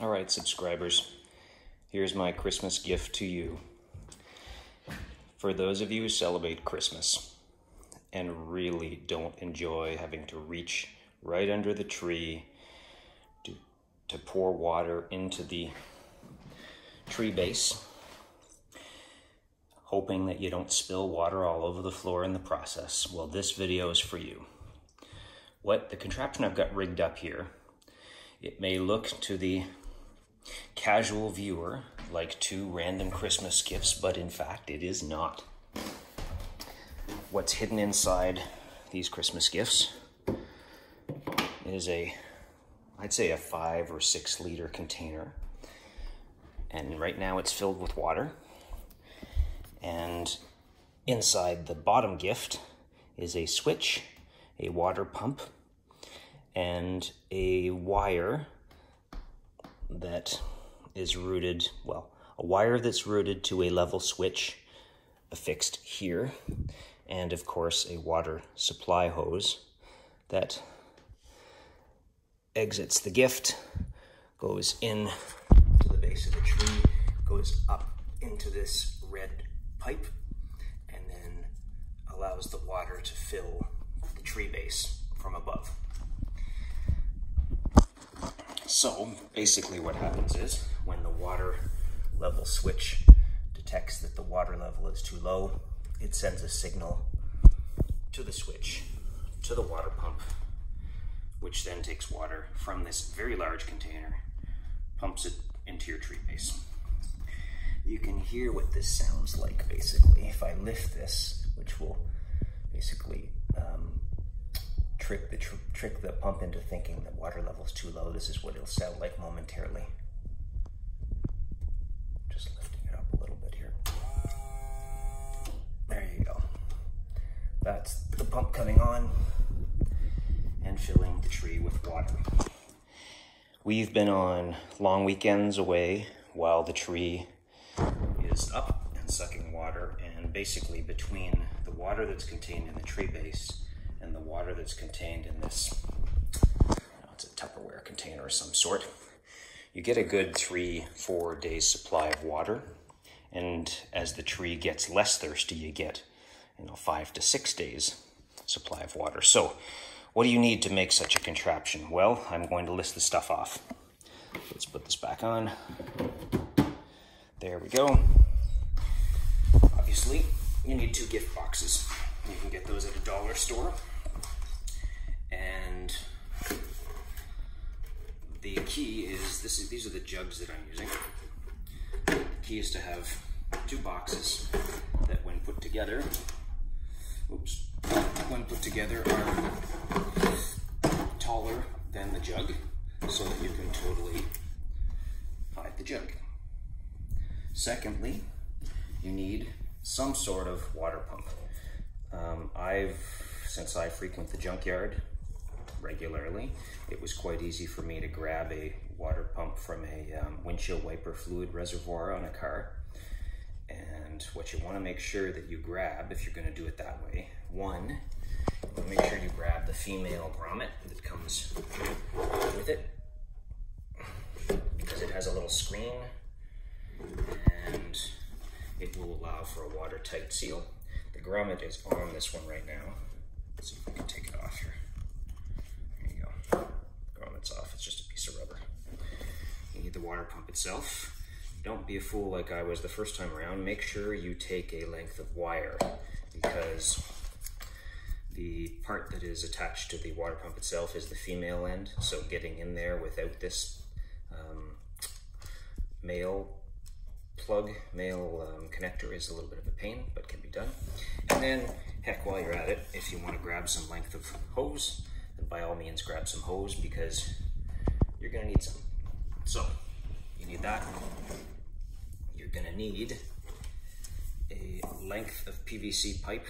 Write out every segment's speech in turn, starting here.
All right, subscribers, here's my Christmas gift to you. For those of you who celebrate Christmas and really don't enjoy having to reach right under the tree to, to pour water into the tree base, hoping that you don't spill water all over the floor in the process, well, this video is for you. What the contraption I've got rigged up here, it may look to the casual viewer like two random Christmas gifts, but in fact it is not. What's hidden inside these Christmas gifts is a, I'd say a five or six liter container. And right now it's filled with water. And inside the bottom gift is a switch, a water pump, and a wire that is routed, well, a wire that's routed to a level switch affixed here, and of course a water supply hose that exits the gift, goes in to the base of the tree, goes up into this red pipe, and then allows the water to fill the tree base from above. So basically what happens is when the water level switch detects that the water level is too low, it sends a signal to the switch, to the water pump, which then takes water from this very large container, pumps it into your tree base. You can hear what this sounds like basically. If I lift this, which will basically um, trick the tr trick the pump into thinking that water level is too low. This is what it'll sound like momentarily. Just lifting it up a little bit here. There you go. That's the pump coming on and filling the tree with water. We've been on long weekends away while the tree is up and sucking water and basically between the water that's contained in the tree base and the water that's contained in this, you know, it's a Tupperware container of some sort, you get a good three, four days supply of water. And as the tree gets less thirsty, you get, you know, five to six days supply of water. So what do you need to make such a contraption? Well, I'm going to list the stuff off. Let's put this back on. There we go. Obviously, you need two gift boxes. You can get those at a dollar store. And the key is, this is these are the jugs that I'm using. The key is to have two boxes that when put together, oops, when put together are taller than the jug so that you can totally hide the jug. Secondly, you need some sort of water pump. Um, I've, since I frequent the junkyard regularly, it was quite easy for me to grab a water pump from a um, windshield wiper fluid reservoir on a car. And what you want to make sure that you grab, if you're going to do it that way, one, make sure you grab the female grommet that comes with it because it has a little screen and it will allow for a watertight seal. The grommet is on this one right now. If we can take it off here. Grommet's off. It's just a piece of rubber. You need the water pump itself. Don't be a fool like I was the first time around. Make sure you take a length of wire because the part that is attached to the water pump itself is the female end. So getting in there without this um, male plug male um, connector is a little bit of a pain, but can be done. And then, heck, while you're at it, if you want to grab some length of hose, by all means grab some hose because you're to need some. So, you need that. You're to need a length of PVC pipe.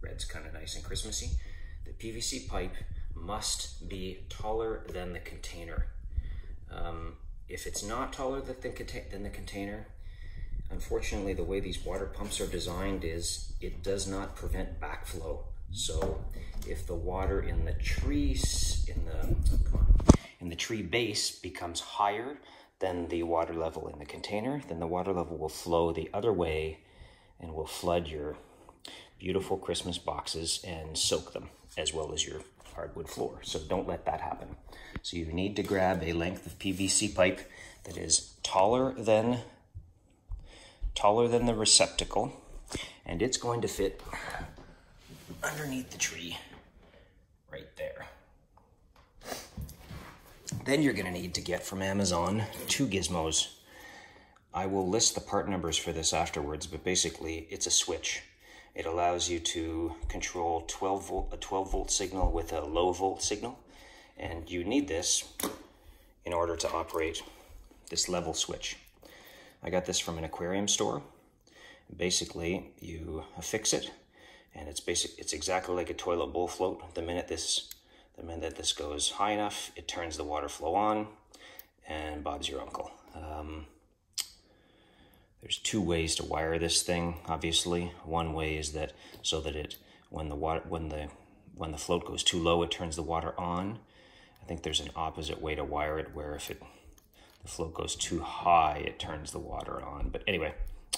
Red's kind of nice and Christmassy. The PVC pipe must be taller than the container. Um, if it's not taller than the, than the container, Unfortunately, the way these water pumps are designed is it does not prevent backflow. So if the water in the trees, in the, in the tree base becomes higher than the water level in the container, then the water level will flow the other way and will flood your beautiful Christmas boxes and soak them as well as your hardwood floor. So don't let that happen. So you need to grab a length of PVC pipe that is taller than taller than the receptacle and it's going to fit underneath the tree right there. Then you're to need to get from Amazon two gizmos. I will list the part numbers for this afterwards, but basically it's a switch. It allows you to control 12 volt, a 12 volt signal with a low volt signal. And you need this in order to operate this level switch. I got this from an aquarium store. Basically, you affix it, and it's basic. It's exactly like a toilet bowl float. The minute this, the minute this goes high enough, it turns the water flow on, and Bob's your uncle. Um, there's two ways to wire this thing. Obviously, one way is that so that it when the water when the when the float goes too low, it turns the water on. I think there's an opposite way to wire it where if it the float goes too high, it turns the water on. But anyway,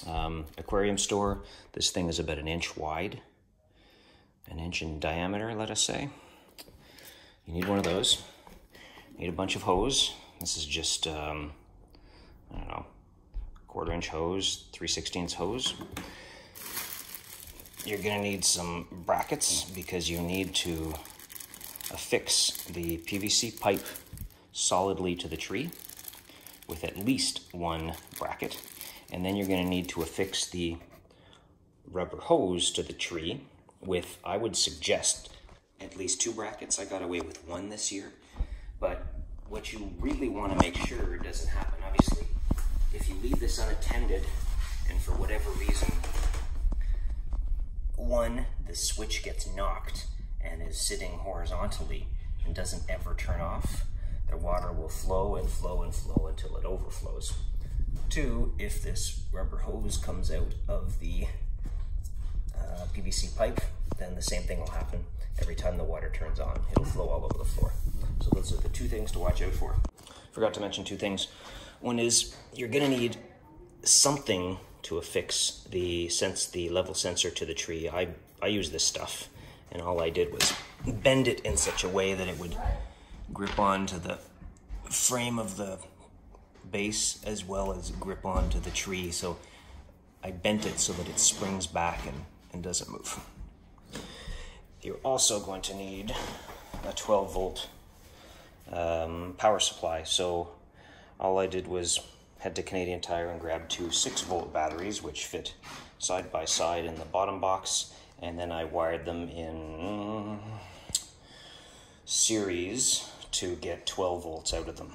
um, aquarium store. This thing is about an inch wide, an inch in diameter, let us say. You need one of those. You need a bunch of hose. This is just, um, I don't know, quarter inch hose, 3 16 hose. You're gonna need some brackets because you need to affix the PVC pipe solidly to the tree with at least one bracket. And then you're to need to affix the rubber hose to the tree with, I would suggest, at least two brackets. I got away with one this year. But what you really want to make sure doesn't happen, obviously, if you leave this unattended and for whatever reason, one, the switch gets knocked and is sitting horizontally and doesn't ever turn off, the water will flow and flow and flow until it overflows. Two, if this rubber hose comes out of the uh, PVC pipe, then the same thing will happen every time the water turns on. It'll flow all over the floor. So those are the two things to watch out for. Forgot to mention two things. One is you're gonna need something to affix the sense the level sensor to the tree. I, I use this stuff and all I did was bend it in such a way that it would grip onto the frame of the base as well as grip onto the tree. So I bent it so that it springs back and, and doesn't move. You're also going to need a 12 volt um, power supply. So all I did was head to Canadian Tire and grab two 6 volt batteries, which fit side by side in the bottom box. And then I wired them in series to get 12 volts out of them.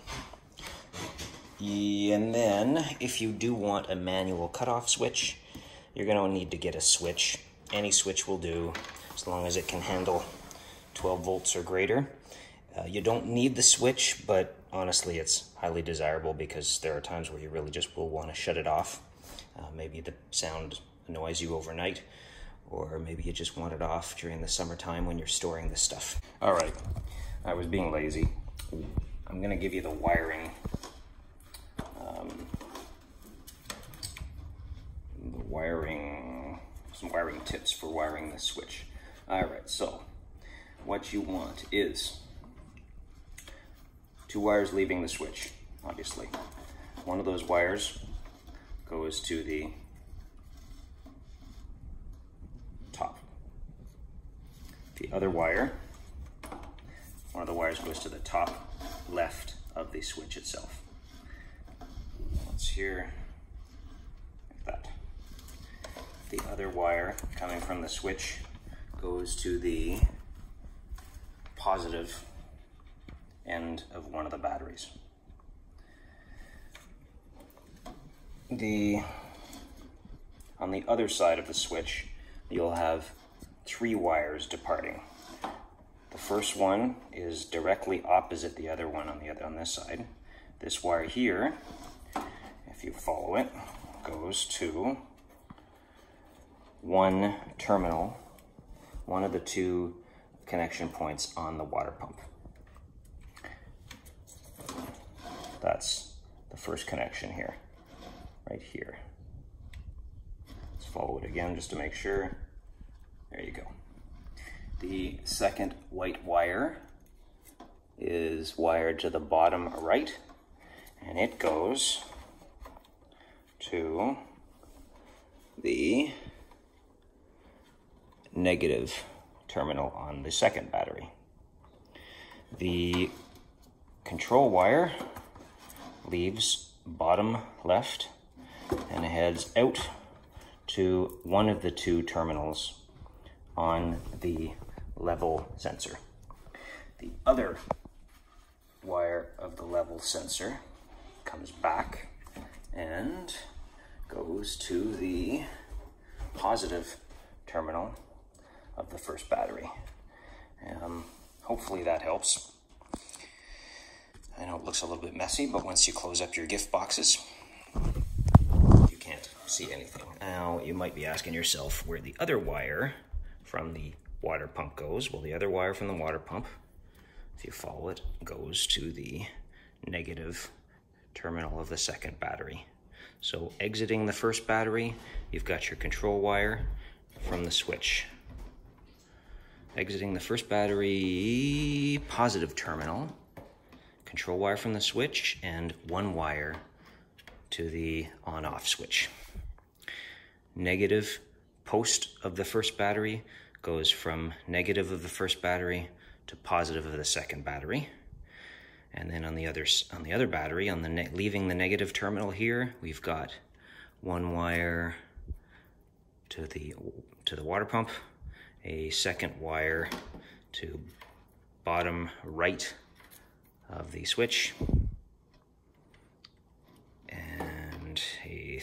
And then, if you do want a manual cutoff switch, you're going to need to get a switch. Any switch will do, as long as it can handle 12 volts or greater. Uh, you don't need the switch, but honestly, it's highly desirable because there are times where you really just will want to shut it off. Uh, maybe the sound annoys you overnight, or maybe you just want it off during the summertime when you're storing the stuff. All right, I was being lazy. I'm going to give you the wiring um, the wiring, some wiring tips for wiring the switch. All right, so what you want is two wires leaving the switch, obviously. One of those wires goes to the top. The other wire, one of the wires goes to the top left of the switch itself It's here like that. The other wire coming from the switch goes to the positive end of one of the batteries. The on the other side of the switch, you'll have three wires departing. The first one is directly opposite the other one on the other on this side. This wire here if you follow it, goes to one terminal, one of the two connection points on the water pump. That's the first connection here, right here. Let's follow it again just to make sure. There you go. The second white wire is wired to the bottom right, and it goes to the negative terminal on the second battery. The control wire leaves bottom left and heads out to one of the two terminals on the level sensor. The other wire of the level sensor comes back and goes to the positive terminal of the first battery. Um, hopefully that helps. I know it looks a little bit messy, but once you close up your gift boxes, you can't see anything. Now, you might be asking yourself where the other wire from the water pump goes. Well, the other wire from the water pump, if you follow it, goes to the negative terminal of the second battery. So exiting the first battery, you've got your control wire from the switch. Exiting the first battery positive terminal, control wire from the switch, and one wire to the on-off switch. Negative post of the first battery goes from negative of the first battery to positive of the second battery. And then on the other on the other battery, on the leaving the negative terminal here, we've got one wire to the to the water pump, a second wire to bottom right of the switch, and a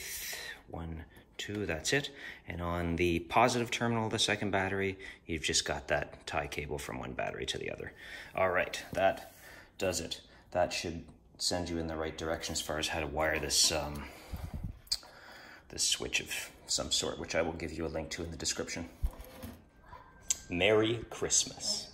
one, two, that's it. And on the positive terminal of the second battery, you've just got that tie cable from one battery to the other. All right, that does it. That should send you in the right direction as far as how to wire this um, this switch of some sort, which I will give you a link to in the description. Merry Christmas.